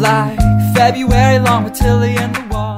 like February long with Tilly and the wall.